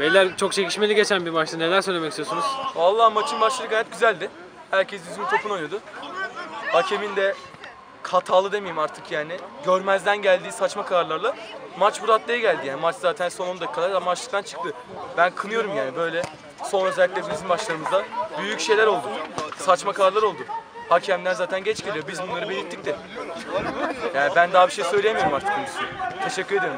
Beyler çok çekişmeli geçen bir maçtı. Neler söylemek istiyorsunuz? Vallahi maçın başları gayet güzeldi. Herkes düzgün topunu oynadı. Hakemin de hatalı demeyeyim artık yani. Görmezden geldiği saçma kararlarla maç bu raddeye geldi yani. Maç zaten son 10 dakikalar maçlıktan çıktı. Ben kınıyorum yani böyle son özellikle bizim maçlarımızda büyük şeyler oldu. Saçma kararlar oldu. Hakemler zaten geç geliyor. Biz bunları belirttik de. Yani ben daha bir şey söyleyemiyorum artık. Teşekkür ederim.